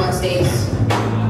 one states.